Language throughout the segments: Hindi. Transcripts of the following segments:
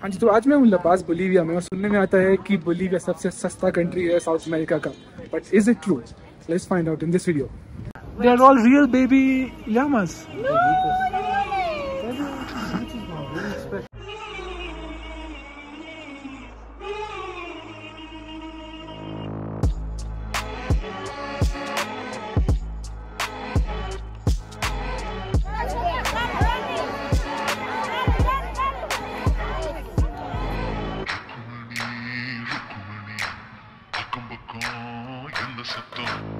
हाँ जी तो आज मैं हूँ लपास बोलीविया में और सुनने में आता है कि बोलीविया सबसे सस्ता कंट्री है साउथ अमेरिका का। But is it true let's find out in this video they are all real baby llamas. No! Receptor.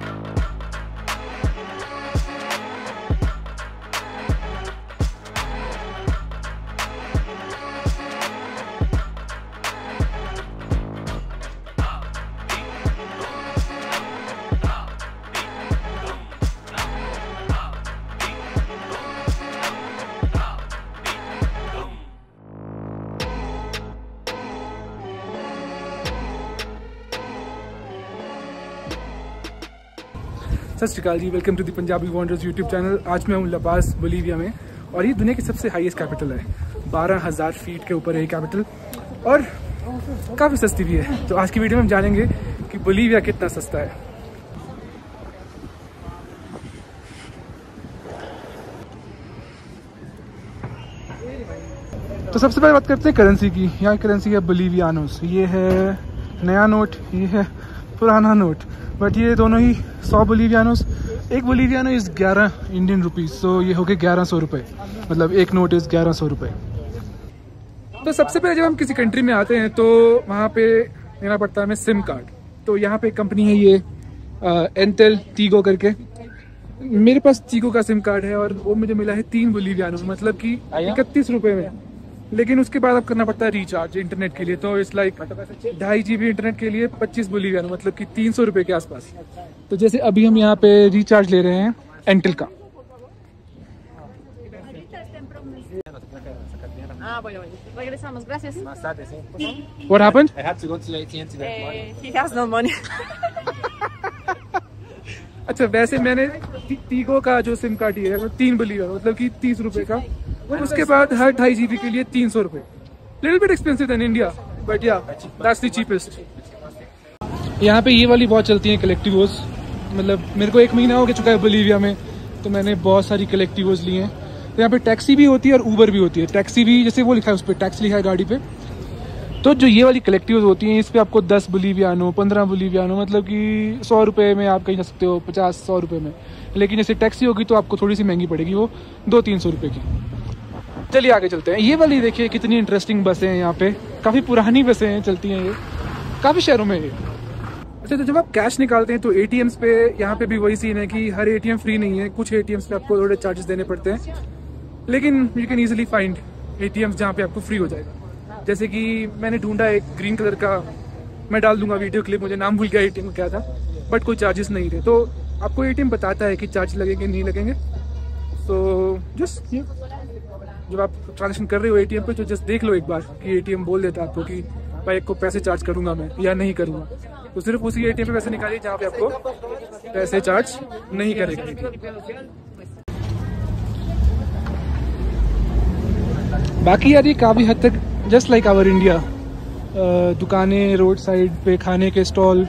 सत श्रीकाल जी welcome to the Punjabi wonders YouTube channel आज मैं हूँ लपास बोलीविया में, और ये दुनिया की सबसे हाईएस्ट कैपिटल है। बारह हज़ार फीट के ऊपर है ये कैपिटल और काफ़ी सस्ती भी है। तो आज की वीडियो में हम जानेंगे कि बोलीविया कितना सस्ता है। तो सबसे पहले बात करते हैं करेंसी की। यहाँ करेंसी है बोलीवियानोस। ये है नया नोट ये है पुराना नोट। बट ये दोनों ही सौ बोलीवियानोस एक बोलीवियानो इज़ ग्यारह इंडियन रुपीज़ तो ये हो गए ग्यारह सौ रुपये मतलब एक नोट इज़ ग्यारह सौ रुपये तो सबसे पहले जब हम किसी कंट्री में आते हैं तो वहाँ पे लेना पड़ता है हमें सिम कार्ड तो यहाँ पे कंपनी है ये एंटेल टीगो करके। मेरे पास टीगो का सिम कार्ड है और वो मुझे मिला है तीन बोलीवियानो मतलब कि इकतीस रुपए में। लेकिन उसके बाद अब करना पड़ता है रिचार्ज इंटरनेट के लिए तो इस लाइक ढाई जीबी इंटरनेट के लिए पच्चीस बोलीवियानो मतलब कि तीन सौ रुपए के आसपास तो जैसे अभी हम यहाँ पे रिचार्ज ले रहे हैं एंटेल का Ah, bueno, regresamos. Gracias. Más tarde, sí. What happened? I had to go to the. Eh, he has no money. अच्छा वैसे मैंने टीगो का जो सिम कार्ड लिया है वो तीन बोलीवियानो मतलब कि तीस रुपए का उसके बाद हर ढाई जीबी के लिए तीन सौ रुपए। Little bit expensive in India but yeah that's the cheapest यहाँ पे ये वाली बहुत चलती हैं कलेक्टिवोज मतलब मेरे को एक महीना हो गया चुका है बोलीविया में तो मैंने बहुत सारी कलेक्टिवोज ली हैं। तो यहाँ पे टैक्सी भी होती है और ऊबर भी होती है। टैक्सी भी, जैसे वो लिखा है उस पर टैक्स लिखा है गाड़ी पे। तो जो ये वाली कलेक्टिव होती हैं, इस पे आपको दस बोलीवियानो पंद्रह बोलीवियानो मतलब कि सौ रुपये में आप कहीं जा सकते हो, पचास, सौ रुपये में। लेकिन जैसे टैक्सी होगी तो आपको थोड़ी सी महँगी पड़ेगी, वो दो, तीन सौ रुपये की। चलिए आगे चलते हैं। ये वाली देखिए, कितनी इंटरेस्टिंग बसें हैं यहाँ पे। काफ़ी पुरानी बसें हैं, चलती हैं ये। काफ़ी शहरों में ये। अच्छा तो जब आप कैश निकालते हैं तो एटीएम्स पे, यहाँ पे भी वही सीन है कि हर एटीएम फ्री नहीं है। कुछ एटीएम्स पे आपको थोड़े चार्जेस देने पड़ते हैं। लेकिन you can easily find ATMs जहाँ पे आपको फ्री हो जाएगा। जैसे कि मैंने ढूंढा एक ग्रीन कलर का। मैं डाल दूँगा वीडियो क्लिप मुझे नाम भूल गया एटीएम क्या था बट कोई चार्जेस नहीं थे। तो आपको एटीएम बताता है कि चार्ज लगेंगे, नहीं लगेंगे। तो जस्ट जब आप ट्रांजेक्शन कर रहे हो एटीएम पे तो जस्ट देख लो एक बार कि एटीएम बोल देता है आपको कि भाई को पैसे चार्ज करूँगा मैं, या नहीं करूँगा। तो सिर्फ़ उसी एटीएम पे पैसे निकालिए जहाँ पे आपको पैसे चार्ज नहीं करेंगे बाकी यार, ये काफ़ी हद तक जस्ट लाइक आवर इंडिया दुकानें रोड साइड पे खाने के स्टॉल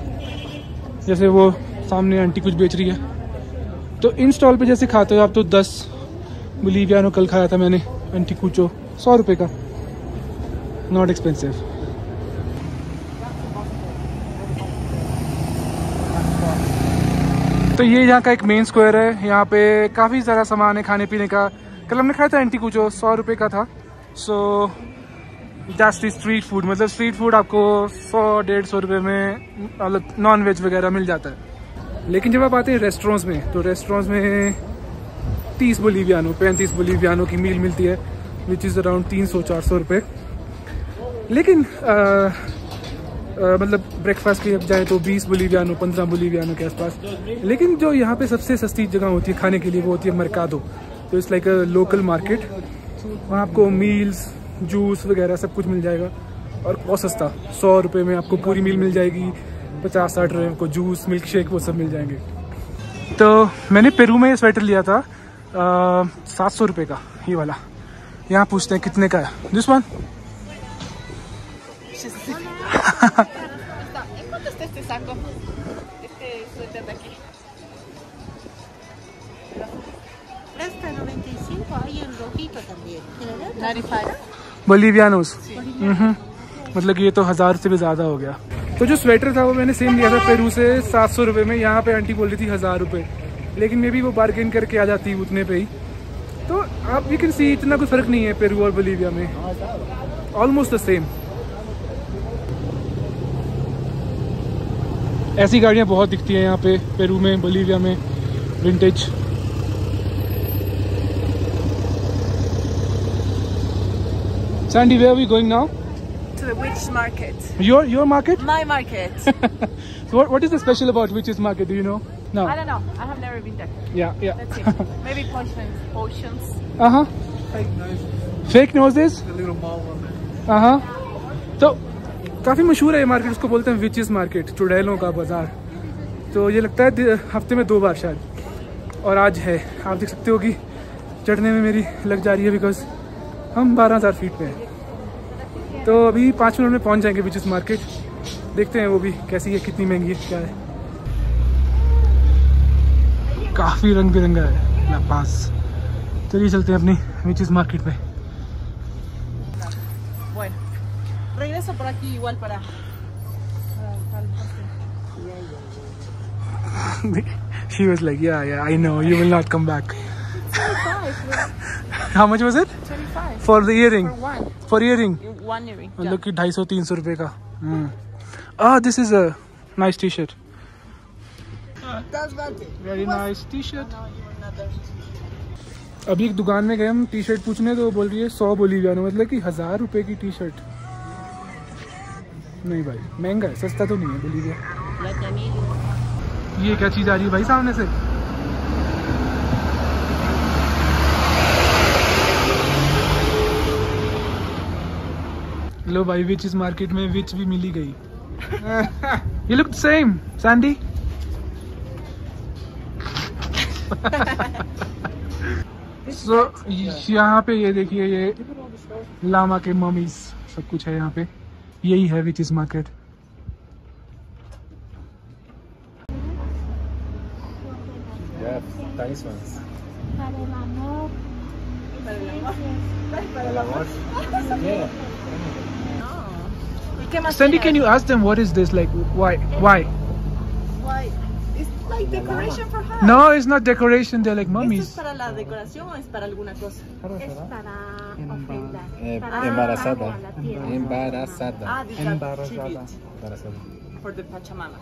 जैसे वो सामने आंटी कुछ बेच रही है। तो इन स्टॉल पे जैसे खाते हो आप तो दस बोलीवियानो कल खाया था मैंने। आंटी कुचो सौ रुपये का। नॉट एक्सपेंसिव तो ये यहाँ का एक मेन स्क्वायर है। यहाँ पे काफ़ी सारा सामान है खाने पीने का। कल हमने खाया था एंटी कुचो सौ रुपये का था। सो जस्ट स्ट्रीट फ़ूड मतलब स्ट्रीट फ़ूड आपको सौ, डेढ़ सौ रुपये में मतलब नॉन वेज वगैरह मिल जाता है। लेकिन जब आप आते हैं रेस्टोरेंट्स में तो रेस्टोरेंट्स में तीस बोलीवियानो पैंतीस बोलीवियानो की मील मिलती है विच इज़ अराउंड तीन सौ चार सौ रुपये लेकिन आ, आ, मतलब ब्रेकफास्ट की जब जाए तो बीस बोलीवियानो पंद्रह बोलीवियानो के आसपास। लेकिन जो यहाँ पे सबसे सस्ती जगह होती है खाने के लिए वो होती है मरकादो। तो it's like a local market वहाँ आपको मील्स जूस वगैरह सब कुछ मिल जाएगा। और बहुत सस्ता सौ रुपये में आपको पूरी मील मिल जाएगी। पचास साठ रुपये को जूस मिल्क शेक वो सब मिल जाएँगे। तो मैंने पेरू में ये स्वेटर लिया था। सात सौ रुपये का ये वाला यहाँ पूछते हैं कितने का है this one She's Está. ¿En cuánto está este saco? Este suéter de aquí. Hasta 95 hay en rojito también. 95. Bolivianos. मतलब ये तो हज़ार से भी ज़्यादा हो गया तो जो स्वेटर था वो मैंने सेम लिया था पेरू से सात सौ रुपये में यहाँ पे आंटी बोल रही थी हज़ार रुपये लेकिन मे भी वो बार्गेन करके आ जाती है उतने पे ही तो आप यू कैन सी इतना कोई फ़र्क नहीं है पेरू और बोलीविया में ऑलमोस्ट द सेम ऐसी गाड़ियाँ बहुत दिखती हैं यहाँ पे पेरू में बोलीविया में vintage Sandy, where are we going now? To the witch market. Your your market? My market. So what, what is the special about Witches Market? Do you know? No. I don't know. I have never been there. Yeah, yeah. Let's see. Maybe potions. Potions. uh huh. Fake noses. Fake noses? The little mall one. Uh huh. तो काफ़ी मशहूर है ये मार्केट उसको बोलते हैं विचेस मार्केट चुड़ैलों का बाज़ार तो ये लगता है हफ़्ते में दो बार शायद और आज है आप देख सकते हो कि चढ़ने में मेरी लग जा रही है बिकॉज़ हम बारह हज़ार फीट पे हैं तो अभी पाँच मिनट में पहुँच जाएँगे विचेस मार्केट देखते हैं वो भी कैसी है कितनी महँगी है क्या है काफ़ी रंग बिरंगा है ला पास चलिए चलते हैं अपनी विचेस मार्केट पे she was like, yeah, yeah, I know, you will not come back. How much was it? 25 For the earring? for one. For earring? One earring. Yeah. मतलब तीन सौ रुपए का ah this is a nice t-shirt It. very nice t-shirt. अभी एक दुकान में गए हम टी शर्ट पूछने तो वो बोल रही है सौ बोली जाना मतलब कि हज़ार रुपए की टी शर्ट नहीं भाई महँगा है सस्ता तो नहीं है बोली ये क्या चीज़ आ रही है भाई सामने से? लो भाई विच इस मार्केट में विच भी मिली गई। ये लुक सेम सैंडी सो यहाँ पे ये देखिए ये लामा के ममीज सब कुछ है यहाँ पे यही है witch is market. Sandy, can you ask them what is this? Like, why? Why? Why? It's like decoration for her. No, it's not decoration. They're like ¿Esto es mummies. para la decoración o es para alguna cosa? Es para ofrendar. Eh, para embarazada. pago a la tierra. Embarazada. Ah, these are Embarazada. Embarazada. for the Pachamama.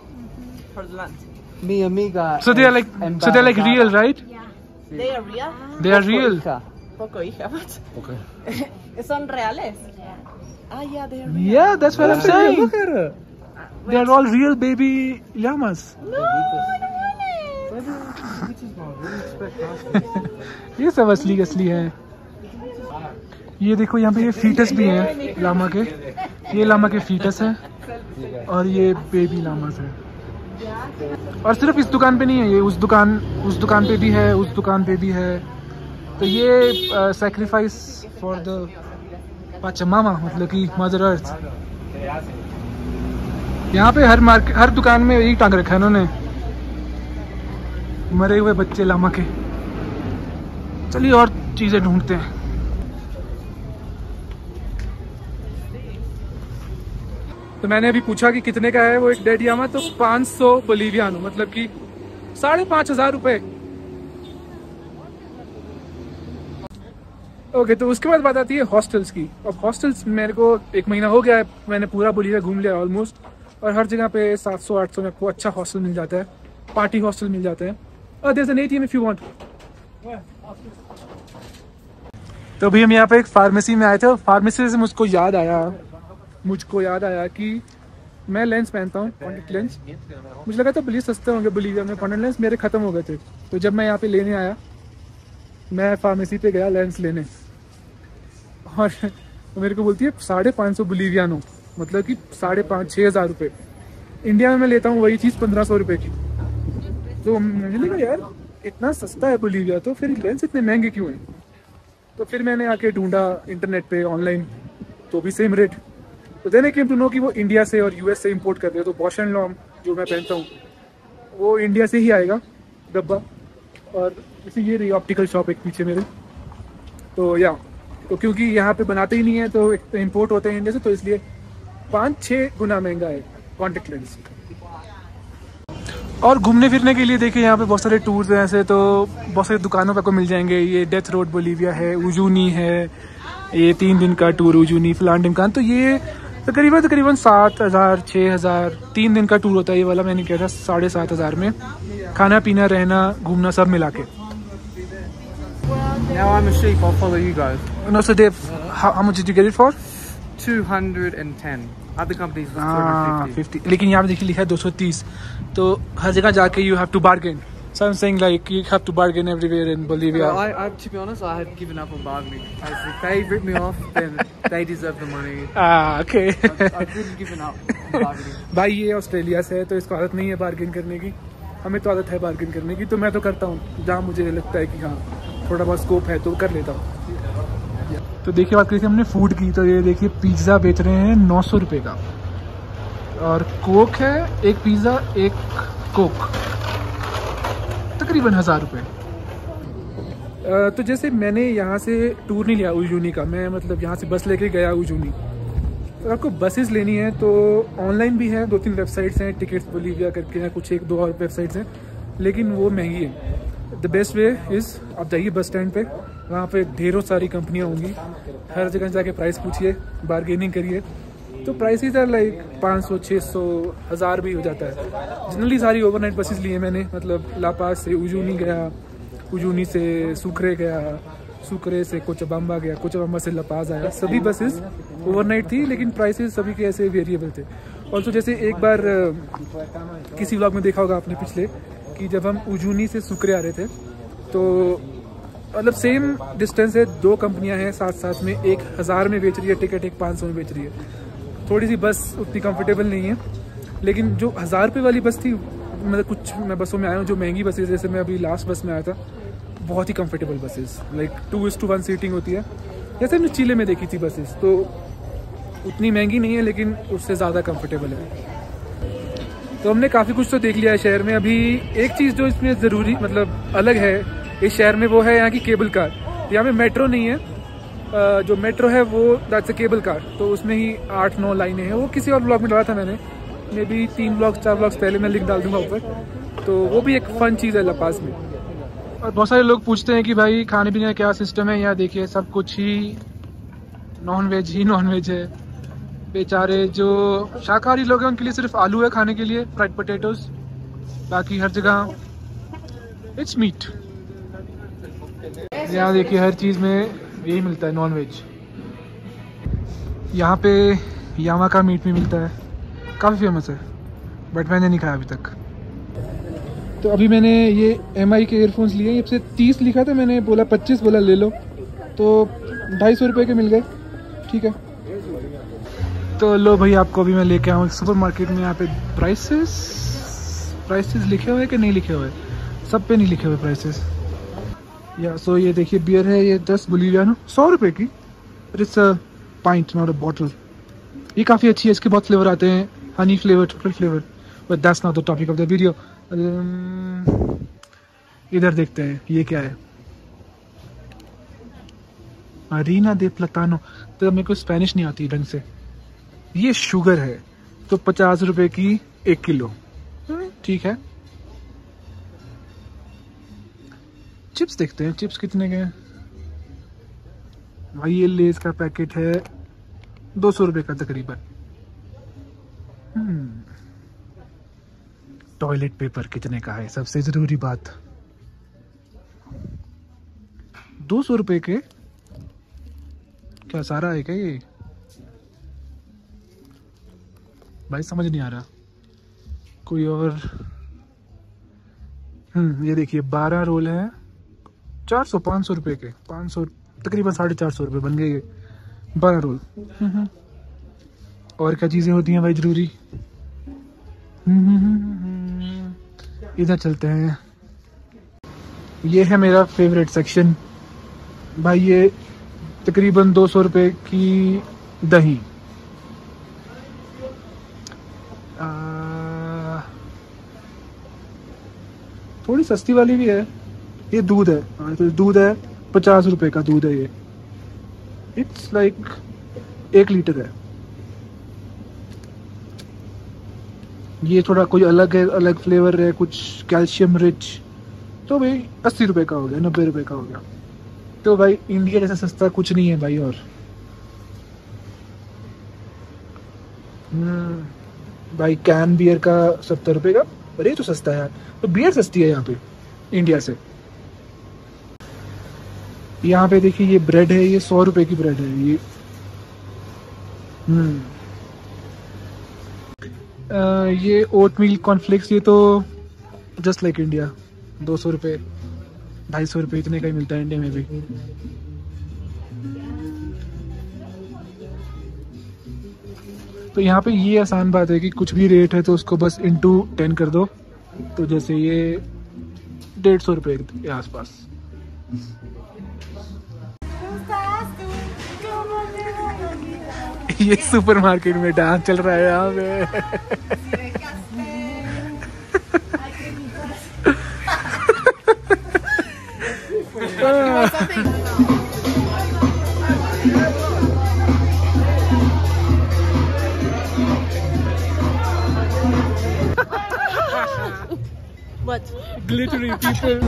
For the land. Mi amiga. So they're like, so they're like real, right? Ya. They are real? They are real. Poco hija. what? Okay. ¿Son reales? Ah, yeah, they are real. Yeah, that's what I'm saying. Look at her. They are all real baby llamas. ये सब असली असली है। ये देखो यहाँ पे ये फीटस भी हैं, लामा के। ये लामा के फीटस हैं और ये बेबी लामास हैं। और सिर्फ़ इस दुकान पे नहीं है, ये उस दुकान उस दुकान पे भी है, उस दुकान पे भी है। तो ये सेक्रीफाइस फॉर द पाचमामा मतलब कि मदर अर्थ यहाँ पे हर मार्केट हर दुकान में यही टांग रखा है इन्होंने मरे हुए बच्चे लामा के। चलिए और चीज़ें ढूंढते हैं। तो मैंने अभी पूछा कि कितने का है वो एक डेड यामा? तो 500 सौ बोलीवियानो मतलब कि साढ़े पाँच हज़ार रुपए। ओके तो उसके बाद बात आती है हॉस्टल्स की। अब हॉस्टल्स मेरे को एक महीना हो गया है, मैंने पूरा बोलीविया घूम लिया ऑलमोस्ट, और हर जगह पे 700 800 में आपको अच्छा हॉस्टल मिल जाता है, पार्टी हॉस्टल मिल जाते हैं। और there an ATM if you want तो अभी हम यहाँ पे एक फार्मेसी में आए थे फार्मेसी से मुझको याद आया मुझको याद आया कि मैं लेंस पहनता हूँ कॉन्टेक्ट लेंस मुझे लगा था बली सस्ते होंगे बोलीविया में कॉन्टेक्ट लेंस मेरे खत्म हो गए थे। तो जब मैं यहाँ पे लेने आया मैं फार्मेसी पे गया लेंस लेने। और मेरे को बोलती है साढ़े पाँच सौ बोलीवियानो मतलब कि साढ़े पाँच छः हज़ार रुपये इंडिया में मैं लेता हूँ वही चीज़ पंद्रह सौ रुपये की। तो मुझे लगा यार, इतना सस्ता है बोलीविया तो फिर लेंस इतने महँगे क्यों हैं? तो फिर मैंने आके ढूंढा इंटरनेट पे ऑनलाइन तो भी सेम रेट तो देन केम टू नो कि वो इंडिया से और यूएस से इंपोर्ट करते हैं तो बॉश एंड लॉम जो मैं पहनता हूँ, वो इंडिया से ही आएगा डब्बा. और इसी ये रही ऑप्टिकल शॉप एक पीछे मेरे. तो या तो क्योंकि यहाँ पे बनाते ही नहीं है तो इम्पोर्ट होते हैं इंडिया से तो इसलिए पाँच छः गुना महँगा है कॉन्टेक्ट लेंस और घूमने फिरने के लिए देखिए यहाँ पे बहुत सारे टूर्स हैं ऐसे तो बहुत सारी दुकानों पे आपको मिल जाएँगे ये डेथ रोड बोलीविया है उजूनी है ये तीन दिन का टूर उजूनी फिलान डिमकान तो ये तकरीबन तकरीबन सात हज़ार छः हज़ार तीन दिन का टूर होता है ये वाला मैंने किया था साढ़े सात हज़ार में खाना पीना रहना घूमना सब मिला के Now I'm a sheep, I'll follow you guys. No, so Dave, how, how much did you get it for? 210. Other companies Ah, 250. 50. लेकिन यहाँ पे देखिए लिखा है 230 तो हर जगह जाके you have to bargain so I'm saying like you have to bargain everywhere in Bolivia Well, I, I, to be honest, I had given up on bargaining. If they rip me off, then they deserve the money. ah okay I've really given up on bargaining. भाई ये ऑस्ट्रेलिया से है तो इसको आदत नहीं है बार्गेन करने की हमें तो आदत है बार्गेन करने की तो मैं तो करता हूँ जहाँ मुझे लगता है कि हाँ थोड़ा बहुत स्कोप है तो कर लेता हूँ तो देखिए, बात करी थी हमने फ़ूड की तो ये देखिए पिज़्ज़ा बेच रहे हैं नौ सौ रुपये का। और कोक है, एक पिज़्ज़ा एक कोक तकरीबन हज़ार रुपये तो जैसे मैंने यहाँ से टूर नहीं लिया, उजूनी का, मैं मतलब यहाँ से बस लेके गया उजूनी। अगर आपको बसेस लेनी है तो ऑनलाइन भी है दो तीन वेबसाइट्स हैं टिकट्स बोलीविया करके हैं, कुछ एक, दो और वेबसाइट्स हैं, लेकिन वो महँगी है। द बेस्ट वे इज़ आप जाइए बस स्टैंड पे। वहाँ पे ढेरों सारी कंपनियाँ होंगी। हर जगह जाके प्राइस पूछिए बारगेनिंग करिए। तो प्राइसेस आर लाइक पाँच सौ छः सौ, हज़ार भी हो जाता है। जनरली सारी ओवरनाइट बसेस लिए मैंने मतलब लापास से उजूनी गया, उजूनी से सुखरे गया सुकरे से कोचबाम्बा गया कोचबाम्बा से लपाज आया। सभी बसेस ओवरनाइट थी, लेकिन प्राइसेस सभी के ऐसे वेरिएबल थे। ऑल्सो जैसे एक बार, किसी व्लॉग में देखा होगा आपने पिछले, कि जब हम उजूनी से सुकरे आ रहे थे तो मतलब सेम डिस्टेंस है, दो कंपनियाँ हैं साथ साथ में, एक हज़ार में बेच रही है टिकट एक पाँच सौ में बेच रही है। थोड़ी सी बस उतनी कंफर्टेबल नहीं है, लेकिन जो हज़ार रुपये वाली बस थी मतलब कुछ मैं बसों में आया हूँ, जो महँगी बसेज जैसे मैं अभी लास्ट बस में आया था, बहुत ही comfortable buses like two is to one seating होती है। जैसे हमने चीले में देखी थी बसेस तो उतनी महँगी नहीं है, लेकिन उससे ज़्यादा कंफर्टेबल है। तो हमने काफ़ी कुछ तो देख लिया है शहर में। अभी एक चीज़ जो इसमें ज़रूरी मतलब अलग है इस शहर में वो है यहाँ की केबल कार यहाँ पे मेट्रो नहीं है। जो मेट्रो है वो दैट्स अ केबल कार तो उसमें ही आठ, नौ लाइनें हैं। वो किसी और ब्लॉग में डाला था मैंने। मे बी तीन ब्लॉग चार ब्लॉग्स पहले मैं लिख डाल दूँगा ऊपर। तो वो भी एक फ़न चीज़ है लपास में। और बहुत सारे लोग पूछते हैं कि भाई, खाने पीने का क्या सिस्टम है? यहाँ देखिए, सब कुछ ही नॉन वेज ही नॉन वेज है। बेचारे जो शाकाहारी लोग हैं, उनके लिए सिर्फ़ आलू है खाने के लिए। फ्राइड पोटैटोज बाकी हर जगह इट्स मीट यहाँ देखिए, हर चीज़ में यही मिलता है नॉन वेज यहाँ पे यामा का मीट भी मिलता है। काफ़ी फ़ेमस है बट मैंने नहीं खाया अभी तक। तो अभी मैंने ये एम आई के एयरफोन्स लिए हैं इससे तीस लिखा था, मैंने बोला पच्चीस, बोला ले लो। तो ढाई सौ रुपये के मिल गए, ठीक है। तो लो भाई, आपको अभी मैं लेके आऊँ सुपर मार्केट में, यहाँ पे प्राइसेस प्राइसेस लिखे हुए कि नहीं लिखे हुए सब पे नहीं लिखे हुए प्राइसेस या सो ये देखिए बियर है ये दस बोलीवियानो सौ रुपये की but it's a pint not a bottle ये काफ़ी अच्छी है, इसके बहुत फ्लेवर आते हैं honey flavour chocolate flavour but that's not the topic of the video इधर देखते हैं, ये क्या है? अरीना दे प्लतानो तो मेरे को स्पेनिश नहीं आती ढंग से। ये शुगर है तो पचास रुपए की एक किलो। ठीक है? चिप्स देखते हैं, चिप्स कितने के हैं? भाई, ये लेस का पैकेट है, दो सौ रुपये का तकरीबन। हम्म। टॉयलेट पेपर कितने का है? सबसे ज़रूरी बात। दो सौ रुपये के? क्या सारा है क्या ये? भाई, समझ नहीं आ रहा। कोई और? हम्म ये देखिए, बारह रोल है। चार सौ, पाँच सौ रुपये के, पाँच सौ, तकरीबन साढ़े चार सौ रुपये बन गए बारह रोल और क्या चीज़ें होती हैं भाई ज़रूरी? इधर चलते हैं। ये है मेरा फेवरेट सेक्शन भाई ये तकरीबन दो सौ रुपये की दही। थोड़ी सस्ती वाली भी है। ये दूध है। हाँ, तो दूध है पचास रुपए का दूध है ये। इट्स लाइक like एक लीटर है। ये थोड़ा कोई अलग है अलग फ्लेवर है कुछ कैल्शियम रिच तो भाई अस्सी रुपए का हो गया नब्बे रुपए का हो गया। तो भाई इंडिया जैसा सस्ता कुछ नहीं है भाई और। हम्म, भाई कैन बियर का सत्तर रुपए का? अरे तो सस्ता है। यार तो बियर सस्ती है यहाँ पे इंडिया से। यहाँ पे देखिए, ये ब्रेड है, ये सौ रुपए की ब्रेड है, ये। हम्म। ये ओट मिल कॉर्नफ्लेक्स ये तो जस्ट लाइक इंडिया दो सौ रुपये ढाई सौ रुपये इतने का ही मिलता है इंडिया में भी। तो यहाँ पे ये आसान बात है कि कुछ भी रेट है तो उसको बस इंटू टेन कर दो। तो जैसे ये डेढ़ सौ रुपये के आसपास। ये सुपरमार्केट में डांस चल रहा है यहाँ पे What? glittery people